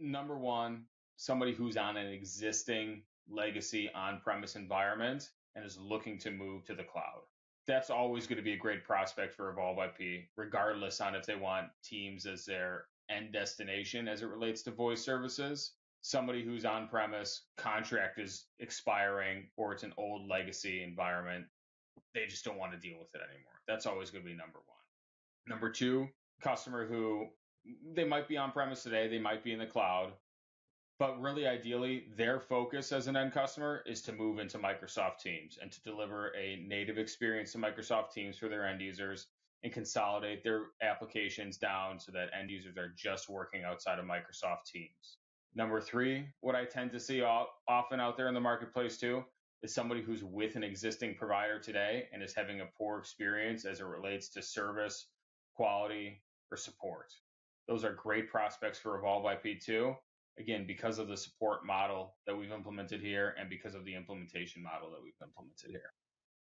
number one, somebody who's on an existing legacy on premise environment and is looking to move to the cloud. That's always going to be a great prospect for Evolve IP, regardless on if they want Teams as their end destination as it relates to voice services. Somebody who's on premise, contract is expiring, or it's an old legacy environment. They just don't want to deal with it anymore. That's always going to be number one. Number two, customer who they might be on premise today, they might be in the cloud, but really ideally, their focus as an end customer is to move into Microsoft Teams and to deliver a native experience to Microsoft Teams for their end users and consolidate their applications down so that end users are just working outside of Microsoft Teams. Number three, what I tend to see often out there in the marketplace too is somebody who's with an existing provider today and is having a poor experience as it relates to service, quality, or support. Those are great prospects for Evolve IP too. Again, because of the support model that we've implemented here and because of the implementation model that we've implemented here.